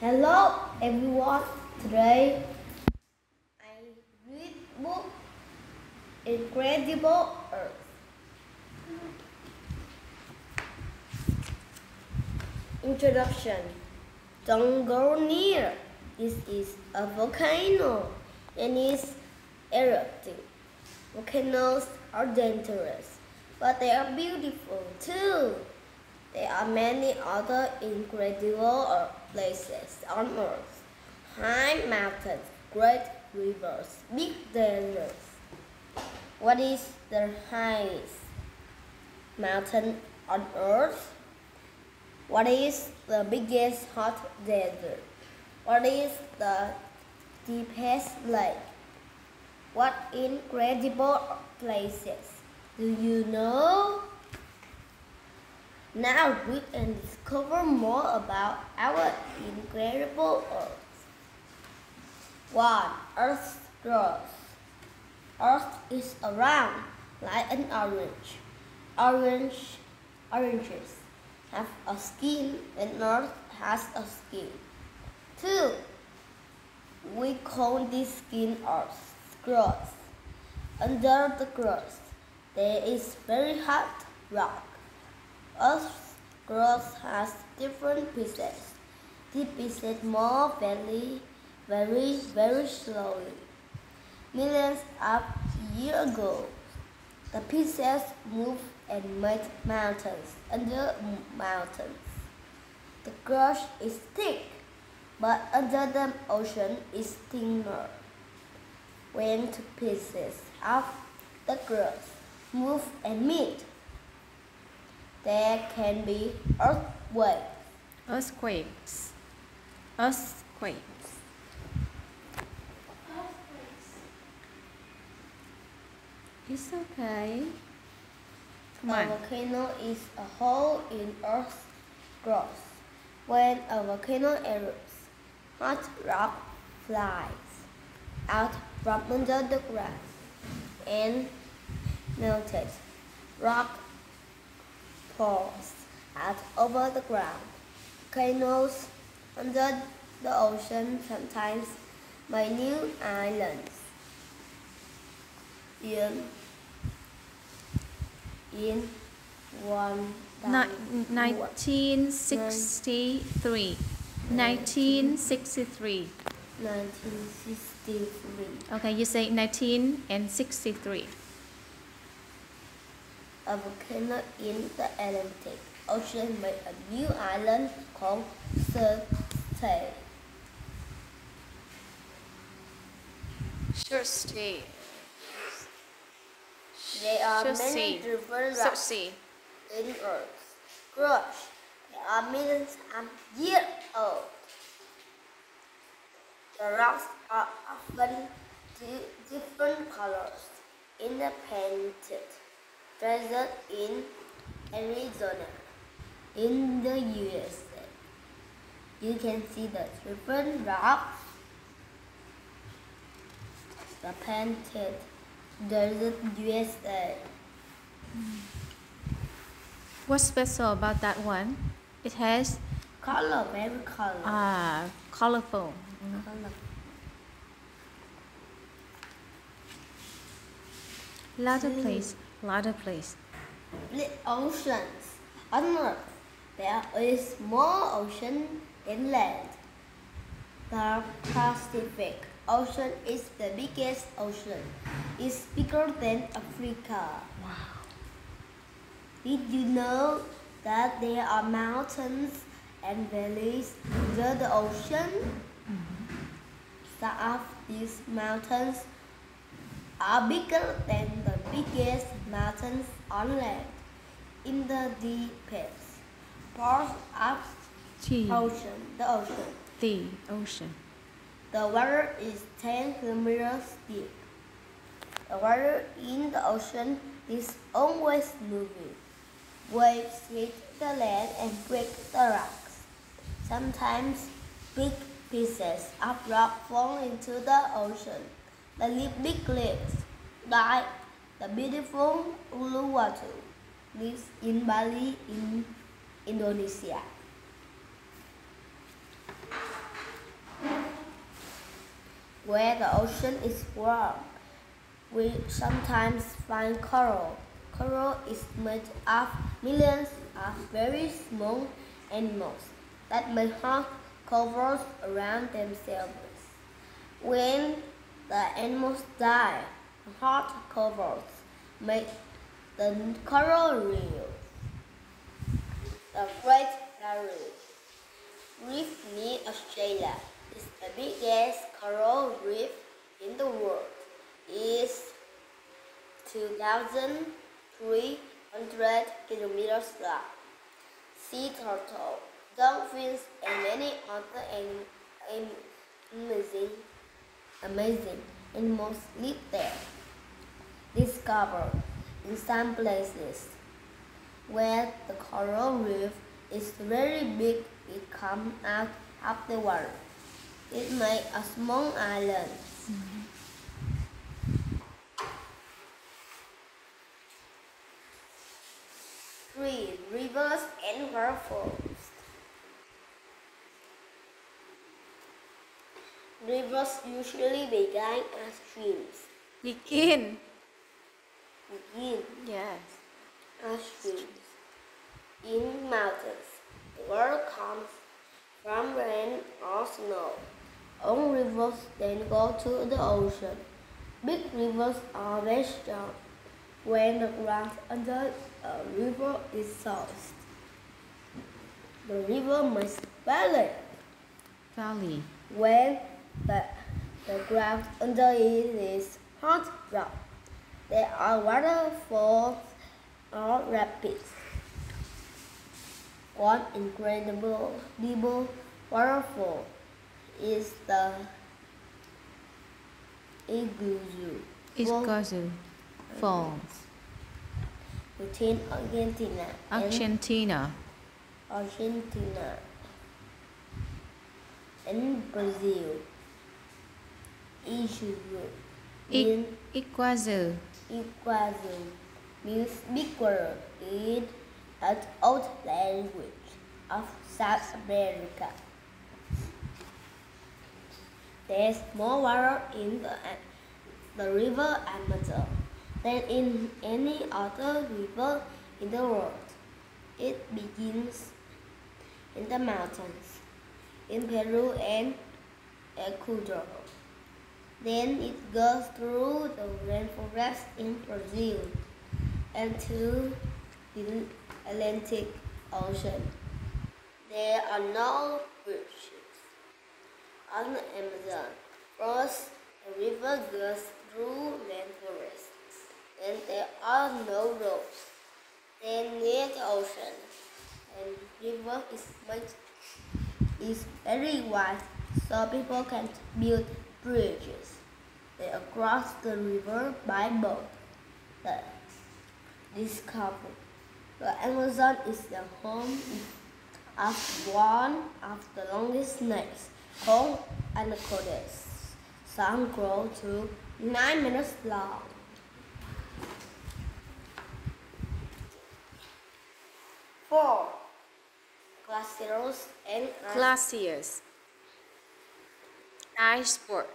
Hello everyone. Today I read book Incredible Earth. Introduction. Don't go near. This is a volcano and it's erupting. Volcanoes are dangerous, but they are beautiful too. There are many other incredible places on earth. High mountains, great rivers, big deserts. What is the highest mountain on earth? What is the biggest hot desert? What is the deepest lake? What incredible places do you know? Now we can discover more about our incredible Earth. 1. Earth's growth. Earth is around like an orange. Orange oranges have a skin and Earth has a skin. 2. We call this skin Earth's crust. Under the crust, there is very hot rock. Earth's crust has different pieces. The pieces move very, very, very slowly. Millions of years ago, the pieces moved and made mountains under mountains. The crust is thick, but under the ocean is thinner. When two pieces of the crust move and meet, there can be earthquakes. Earthquakes. Earthquakes. It's okay. Come a on. volcano is a hole in Earth's crust. When a volcano erupts, hot rock flies out from under the ground and melted rock pours out over the ground. Volcanoes under the ocean sometimes make new islands. In in one Ni- 1963. 1963. 1963. Okay, you say 19 and 63. A volcano in the Atlantic Ocean made a new island called Surtsey. Sure, stay. There are many Surtsey. different rocks see. in Earth's crust. They are millions of years old. The rocks are often different colors in the painted desert in Arizona, in the USA. You can see the different rocks, the painted desert USA. What's special about that one? It has Color, very color. ah colorful. color. Louder please. Louder please. The oceans. On Earth, there is more ocean than land. The Pacific Ocean is the biggest ocean. It's bigger than Africa. Wow. Did you know that there are mountains and valleys under the ocean? Mm-hmm. Some of these mountains are bigger than the biggest mountains on land. In the deepest part of T. ocean, the ocean, The ocean. the water is 10 kilometers deep. The water in the ocean is always moving. Waves hit the land and break the rocks. Sometimes big pieces of rock fall into the ocean. The big leaves, like the beautiful Uluwatu, lives in Bali in Indonesia. Where the ocean is warm, we sometimes find coral. Coral is made of millions of very small animals that make hard covers around themselves. When the animals die, hard covers make the coral reef. The Great Barrier Reef near Australia is the biggest coral reef in the world. It's 2,300 kilometers long. Sea turtle, dolphins, and many other amazing, amazing animals live there. Discovered in some places where the coral reef is very big, it comes out of the water. It makes a small island. Three rivers and waterfalls. Rivers usually begin as streams. Begin. Begin Yes. as streams in mountains. The water comes from rain or snow. All rivers then go to the ocean. Big rivers are very strong. When the ground under a river is soft, the river must valley. Valley. When the, the ground under it is hard rock, there are waterfalls or rapids. One incredible incredible waterfall is the Iguazu Fall Iguazu Falls. between Argentina Argentina. Argentina and Brazil. Iguazu in Iguazu. Iguazu means big water in an old language of South America. There's more water in the, the river Amazon than in any other river in the world. It begins in the mountains in Peru and Ecuador. Then it goes through the rainforest in Brazil and to the Atlantic Ocean. There are no bridges on the Amazon. First, the river goes through rainforests, and there are no roads. Then near the ocean, and river is much is very wide, so people can build bridges. They cross the river by boat. The discovery. The Amazon is the home of one of the longest snakes, called anacondas. Some grow to nine meters long. Four glaciers and ice Glaciers. Iceberg.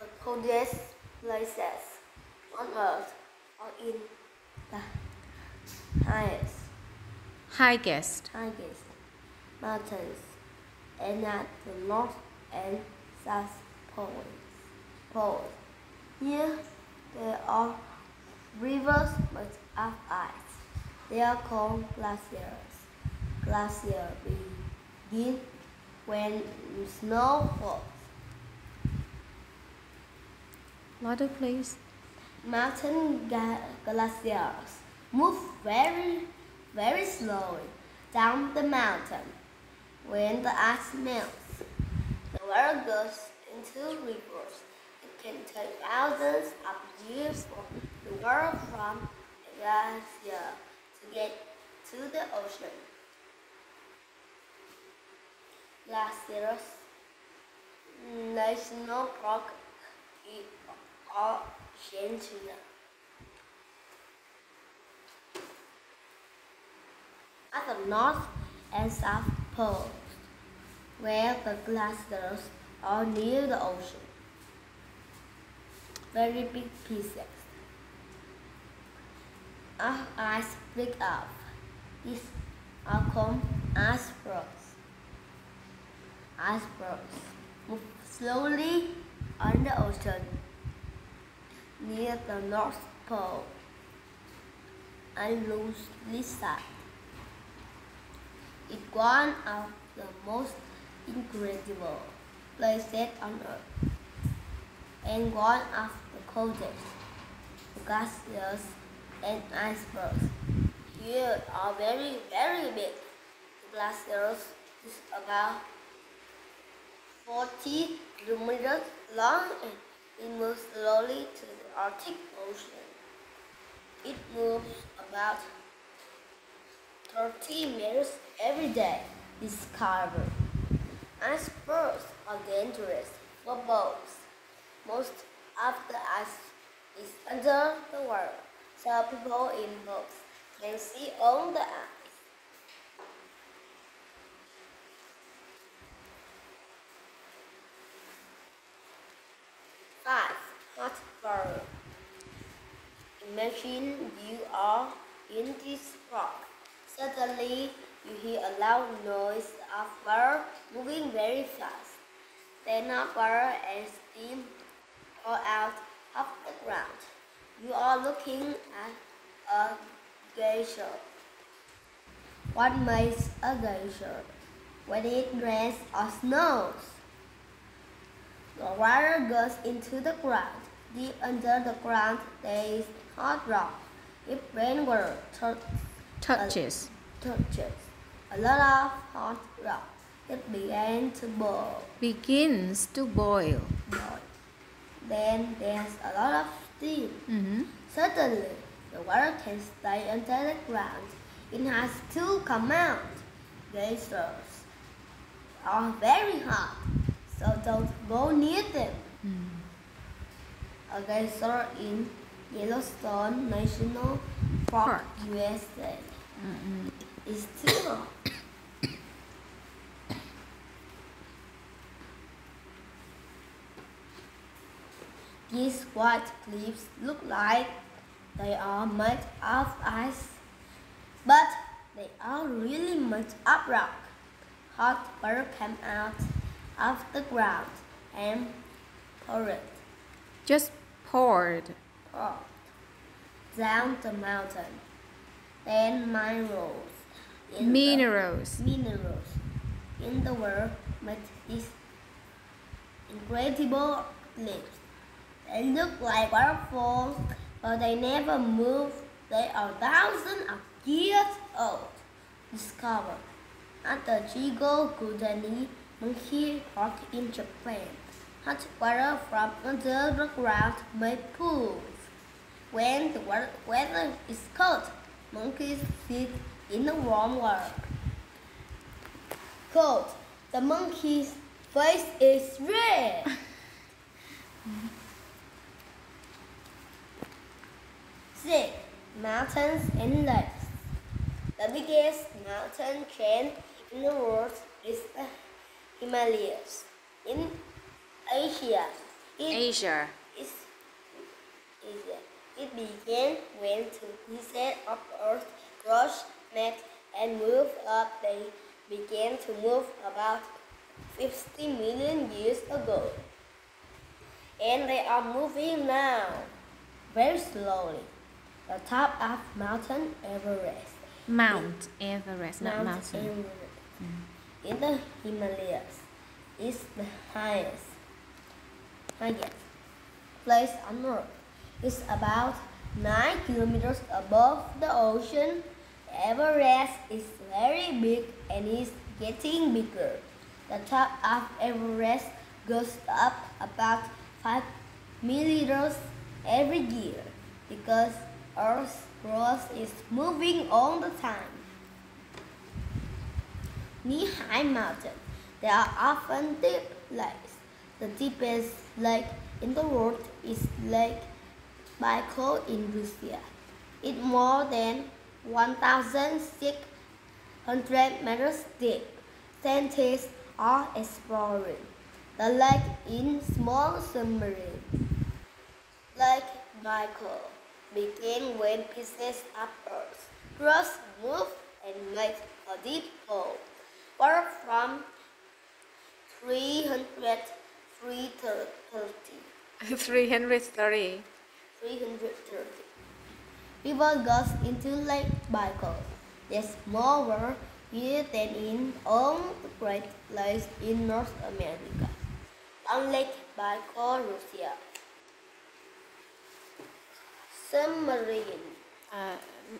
the coldest places on earth are in the highest, Highest. highest mountains and at the north and south poles. poles. Here there are rivers of ice. They are called glaciers. Glaciers begin when snow falls. Water, please. Mountain glaciers move very, very slowly down the mountain. When the ice melts, the water goes into rivers. It can take thousands of years for the water from a glacier to get to the ocean. Glaciers National Park in Argentina. At the north and south poles, where the glaciers are near the ocean. Very big pieces. As ice break up, these are called icebergs. Icebergs move slowly on the ocean near the North Pole and loosely side. It's one of the most incredible places on Earth and one of the coldest glaciers and icebergs. Here are very, very big. Glaciers is about 40 kilometers long and it moves slowly to the Arctic Ocean. It moves about 30 meters every day. Discover. Icebergs are dangerous for boats. Most of the ice is under the water, so people in boats can see on the ice. Five, hot water. Imagine you are in this rock. Suddenly, you hear a loud noise of water moving very fast. Then hot water and steam pour out of the ground. You are looking at a glacier. What makes a glacier? When it rains or snows. The water goes into the ground. Deep under the ground there is hot rock. If rainwater tou- Touches. touches a lot of hot rock, it begins to boil. Begins to boil. boil. Then there's a lot of steam. Mhm. Suddenly, the water can stay under the ground. It has to come out. Glaciers are very hot, so don't go near them. Mm. A glacier in Yellowstone National Park, Park. USA Mm-mm. is too. These white cliffs look like they are made of ice, but they are really made of rock. Hot water came out of the ground and poured, Just poured. Poured down the mountain. Then minerals in the- Minerals. minerals in the world made these incredible cliffs. They look like waterfalls, but they never move. They are thousands of years old. Discovered at the Jigokudani Monkey Park in Japan. Hot water from under the ground made pools. When the weather is cold, monkeys sit in the warm water. Cold. The monkey's face is red. Six. Mountains and lakes. The biggest mountain chain in the world is the Himalayas. In Asia, Asia. It began when two pieces of earth crushed, met, and moved up. They began to move about 50 million years ago. And they are moving now, very slowly. The top of Mountain Everest. Mount Everest, not Mount mountain. Everest in the Himalayas is the highest, highest place on earth. It's about 9 kilometers above the ocean. Everest is very big and is getting bigger. The top of Everest goes up about 5 millimeters every year because Earth's crust is moving all the time. Near high mountain, there are often deep lakes. The deepest lake in the world is Lake Baikal in Russia. It's more than 1,600 meters deep. scientists are exploring the lake in small submarine. Lake Baikal began when pieces of earth crust move and make a deep hole. Water from 300, 330, 330. 330. River goes into Lake Baikal. There's more water here than in all the Great Lakes in North America. On Lake Baikal, Russia. Submarine. Uh,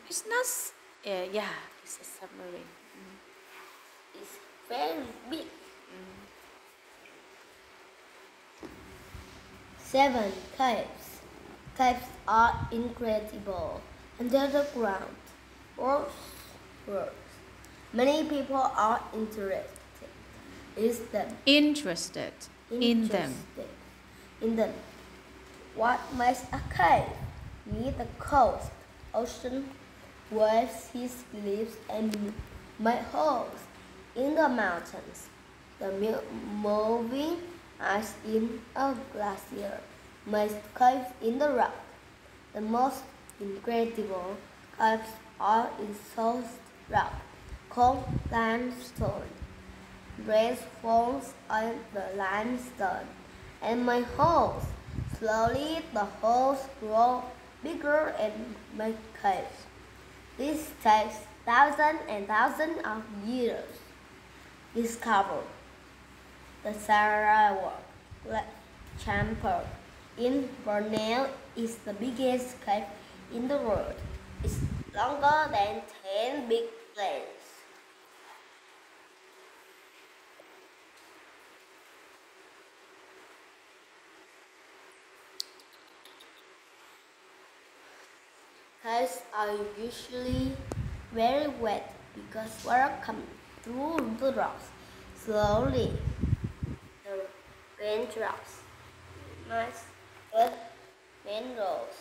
it's not. Uh, yeah, it's a submarine. It's very big. Seven caves. Caves are incredible. Under the ground, works, works. Many people are interested in them. Interested in them. In them. What makes a cave? Near the coast, ocean, waves, his cliffs, and make holes in the mountains. The moving ice in a glacier makes caves in the rock. The most incredible caves are in soft rock called limestone. Rain falls on the limestone and my holes. Slowly the holes grow bigger and make caves. This takes thousands and thousands of years. Discover the Sarawak Lake Chamber in Borneo is the biggest cave in the world. It's longer than 10 big planes. Caves are usually very wet because water comes through the rocks slowly. The rain drops. Mice, earth, minerals,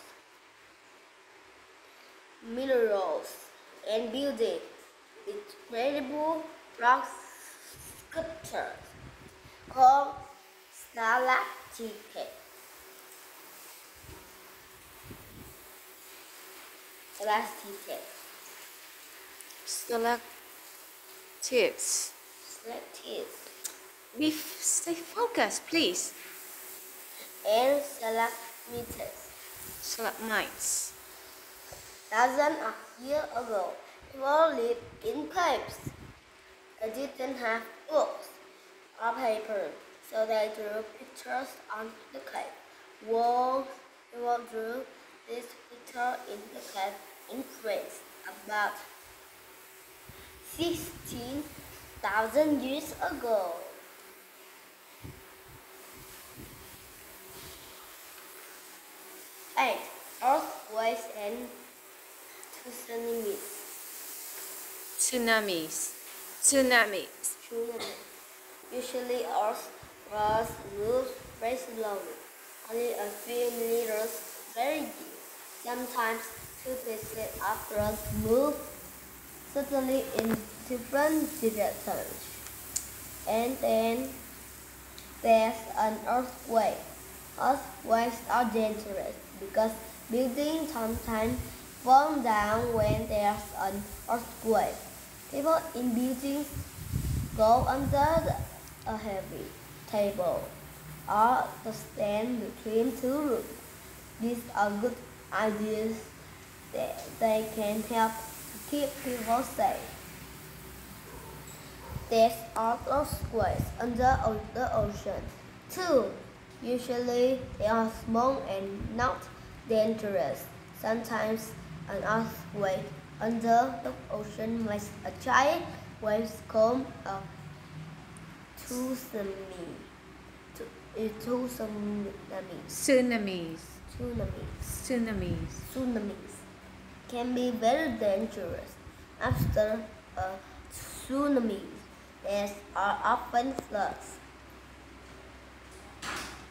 minerals, and building incredible rock sculptures called stalactites. Stalactites. Stalactites. Stalactites. Be stay focused, please. And stalagmites. Stalagmites. Thousands of years ago, people lived in caves. They didn't have books or paper, so they drew pictures on the cave walls. People drew this picture in the cave in France about 16,000 years ago. Eight earthquakes and tsunamis. Tsunamis. Tsunamis. Tsunami. Usually, Earth was moves very slowly, only a few meters very deep. Sometimes two pieces of Earth move suddenly in different directions, and then there's an earthquake. Earthquakes are dangerous because buildings sometimes fall down when there's an earthquake. People in buildings go under a heavy table or to stand between two rooms. These are good ideas that they can help keep people safe. There's are earthquakes under the ocean too. Usually they are small and not dangerous. Sometimes an earthquake under the ocean makes a giant wave called a tsunami. Uh, Tsunamis. Tsunamis. Tsunamis. Tsunamis. Tsunamis can be very dangerous. After a tsunami, there are often floods.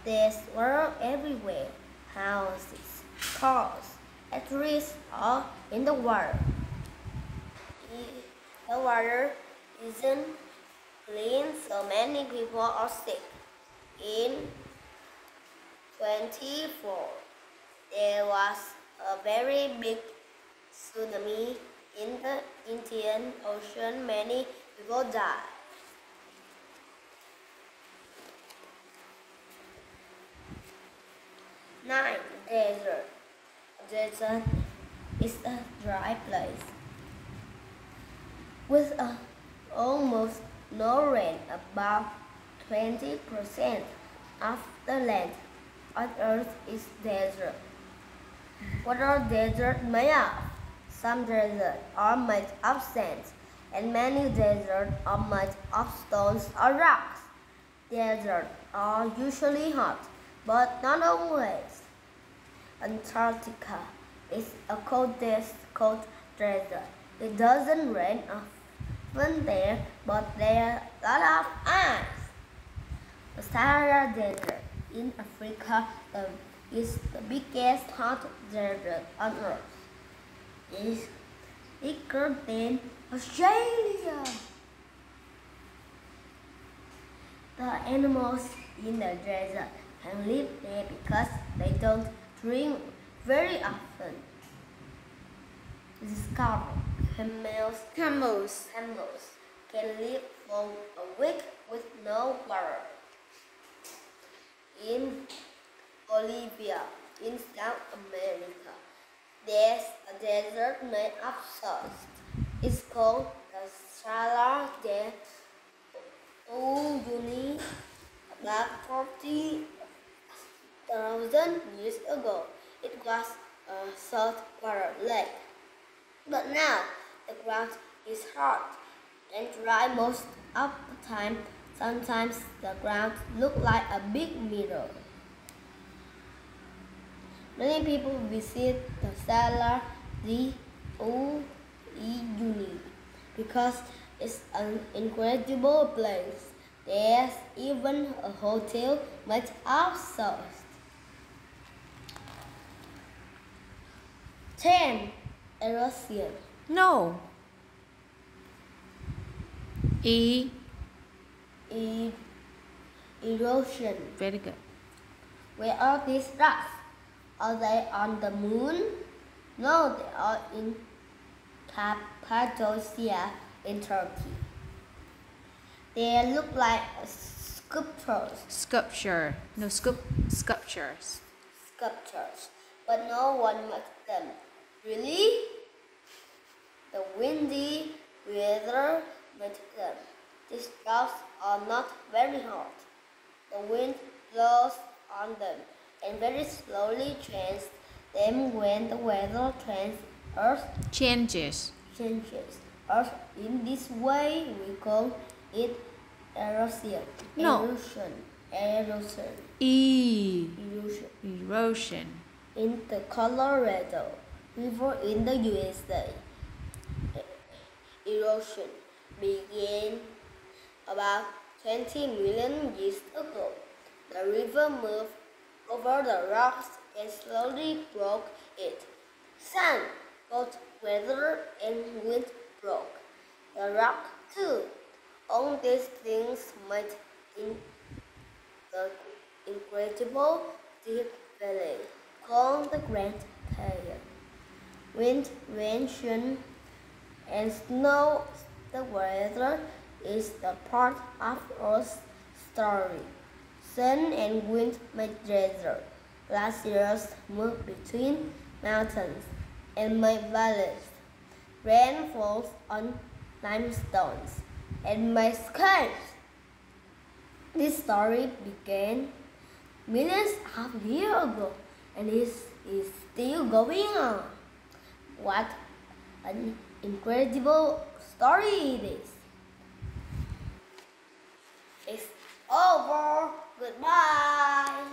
There's water everywhere. Houses, cars, trees are in the water. The water isn't clean, so many people are sick. In 24, there was a very big tsunami in the Indian Ocean. Many people died. Nine, desert. Desert is a dry place with a, almost no rain, about 20% of the land on earth is desert. What are deserts made of? Some deserts are made of sand, and many deserts are made of stones or rocks. Deserts are usually hot, but not always. Antarctica is a coldest cold desert. It doesn't rain often there, but there are a lot of ice. The Sahara Desert in Africa is the biggest hot desert on earth. It is bigger than Australia. The animals in the desert can live there because they don't drink very often. Discover camels, Camels. camels can live for a week with no water. In Bolivia, in South America, there's a desert made of salt. It's called the Salar de Uyuni. About 40,000 years ago, it was a saltwater lake. But now, the ground is hard and dry most of the time. Sometimes the ground looks like a big mirror. Many people visit the Salar de Uyuni because it's an incredible place. There's even a hotel made of salt. 10. Erosion. No. E. E- erosion. Very good. Where are these rocks? Are they on the moon? No, they are in Cappadocia in Turkey. They look like sculptures, Sculpture. No, sculp sculptures. sculptures, but no one made them. Really? The windy weather made them. Um, these rocks are not very hot. The wind blows on them and very slowly changes them when the weather changes. Earth Changes. changes. Earth in this way we call it erosion. No. Erosion. Erosion. E. Erosion. Erosion. In the Colorado River in the USA. Erosion began about 20 million years ago. The river moved over the rocks and slowly broke it. Sun, cold weather, and wind broke the rock too. All these things made in the incredible deep valley called the Grand Canyon. Wind, rain, sun, and snow, the weather is the part of Earth's story. Sun and wind make desert. Glaciers move between mountains and make valleys. Rain falls on limestones and makes caves. This story began millions of years ago and is, is still going on. What an incredible story it is. It's over. Goodbye.